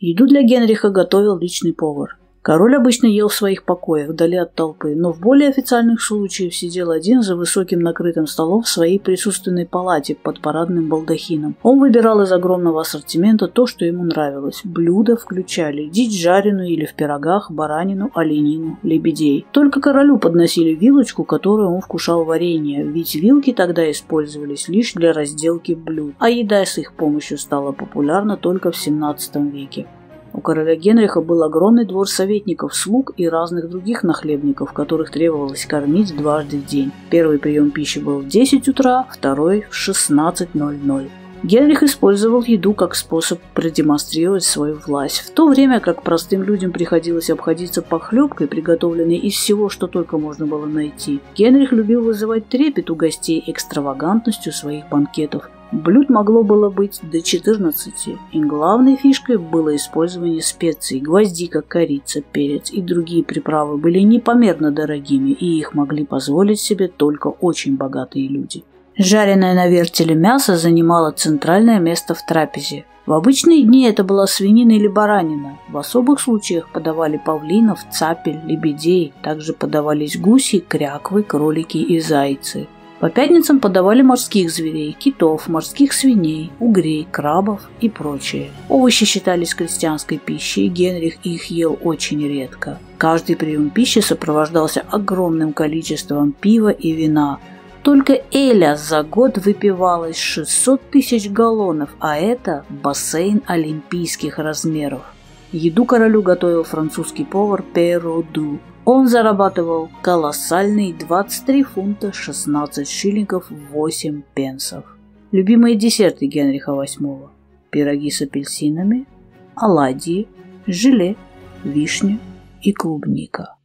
Еду для Генриха готовил личный повар. Король обычно ел в своих покоях, вдали от толпы, но в более официальных случаях сидел один за высоким накрытым столом в своей присутственной палате под парадным балдахином. Он выбирал из огромного ассортимента то, что ему нравилось. Блюда включали дичь жареную или в пирогах, баранину, оленину, лебедей. Только королю подносили вилочку, которую он вкушал варенье, ведь вилки тогда использовались лишь для разделки блюд, а еда с их помощью стала популярна только в 17 веке. У короля Генриха был огромный двор советников, слуг и разных других нахлебников, которых требовалось кормить дважды в день. Первый прием пищи был в 10 утра, второй в 16.00. Генрих использовал еду как способ продемонстрировать свою власть, в то время как простым людям приходилось обходиться похлебкой, приготовленной из всего, что только можно было найти. Генрих любил вызывать трепет у гостей экстравагантностью своих банкетов. Блюд могло было быть до 14, и главной фишкой было использование специй, гвоздика, корица, перец и другие приправы были непомерно дорогими, и их могли позволить себе только очень богатые люди. Жареное на вертеле мясо занимало центральное место в трапезе. В обычные дни это была свинина или баранина. В особых случаях подавали павлинов, цапель, лебедей. Также подавались гуси, кряквы, кролики и зайцы. По пятницам подавали морских зверей, китов, морских свиней, угрей, крабов и прочее. Овощи считались крестьянской пищей, и Генрих их ел очень редко. Каждый прием пищи сопровождался огромным количеством пива и вина. Только Эля за год выпивалось 600 тысяч галлонов, а это бассейн олимпийских размеров. Еду королю готовил французский повар Перо Ду. Он зарабатывал колоссальные 23 фунта 16 шиллингов 8 пенсов. Любимые десерты Генриха VIII – пироги с апельсинами, оладьи, желе, вишня и клубника –